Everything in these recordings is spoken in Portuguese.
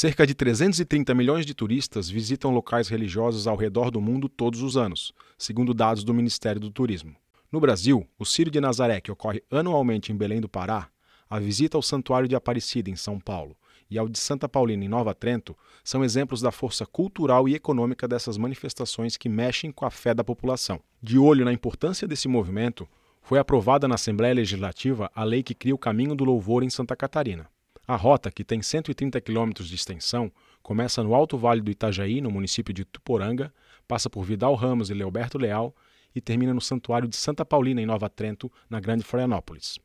Cerca de 330 milhões de turistas visitam locais religiosos ao redor do mundo todos os anos, segundo dados do Ministério do Turismo. No Brasil, o Círio de Nazaré, que ocorre anualmente em Belém do Pará, a visita ao Santuário de Aparecida, em São Paulo, e ao de Santa Paulina, em Nova Trento, são exemplos da força cultural e econômica dessas manifestações que mexem com a fé da população. De olho na importância desse movimento, foi aprovada na Assembleia Legislativa a lei que cria o Caminho do Louvor em Santa Catarina. A rota, que tem 130 quilômetros de extensão, começa no Alto Vale do Itajaí, no município de Tuporanga, passa por Vidal Ramos e Leoberto Leal e termina no Santuário de Santa Paulina, em Nova Trento, na Grande Florianópolis.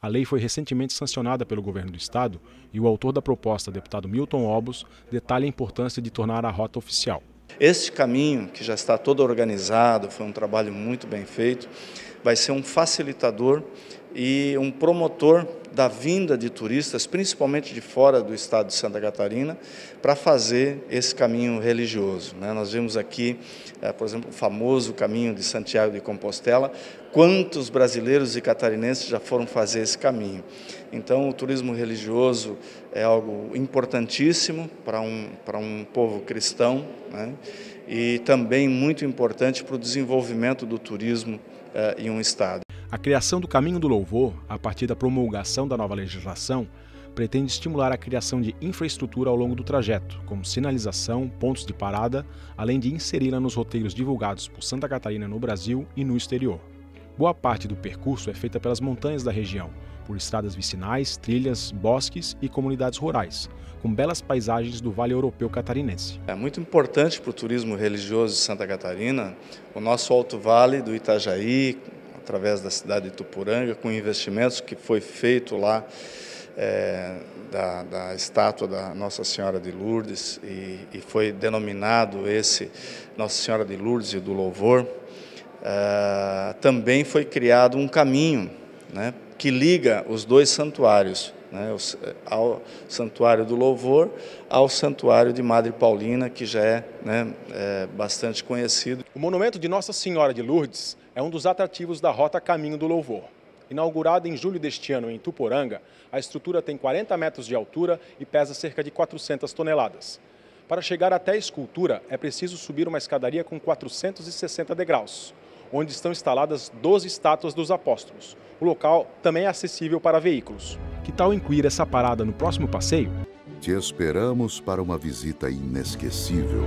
A lei foi recentemente sancionada pelo governo do estado e o autor da proposta, deputado Milton Obos, detalha a importância de tornar a rota oficial. Este caminho, que já está todo organizado, foi um trabalho muito bem feito, vai ser um facilitador e um promotor da vinda de turistas, principalmente de fora do estado de Santa Catarina, para fazer esse caminho religioso. Né? Nós vimos aqui, eh, por exemplo, o famoso caminho de Santiago de Compostela, quantos brasileiros e catarinenses já foram fazer esse caminho. Então, o turismo religioso é algo importantíssimo para um, para um povo cristão né? e também muito importante para o desenvolvimento do turismo eh, em um estado. A criação do Caminho do Louvor, a partir da promulgação da nova legislação, pretende estimular a criação de infraestrutura ao longo do trajeto, como sinalização, pontos de parada, além de inseri-la nos roteiros divulgados por Santa Catarina no Brasil e no exterior. Boa parte do percurso é feita pelas montanhas da região, por estradas vicinais, trilhas, bosques e comunidades rurais, com belas paisagens do Vale Europeu Catarinense. É muito importante para o turismo religioso de Santa Catarina o nosso Alto Vale do Itajaí, através da cidade de Tupuranga, com investimentos que foi feito lá é, da, da, estátua da Nossa Senhora de Lourdes e, e, foi denominado esse Nossa Senhora de Lourdes e do Louvor. É, também foi criado um caminho né, que liga os dois santuários, né, ao Santuário do Louvor, ao Santuário de Madre Paulina, que já é, né, é bastante conhecido. O monumento de Nossa Senhora de Lourdes é um dos atrativos da Rota Caminho do Louvor. Inaugurada em julho deste ano em Tuporanga, a estrutura tem 40 metros de altura e pesa cerca de 400 toneladas. Para chegar até a escultura, é preciso subir uma escadaria com 460 degraus, onde estão instaladas 12 estátuas dos apóstolos. O local também é acessível para veículos. Que tal incluir essa parada no próximo passeio? Te esperamos para uma visita inesquecível.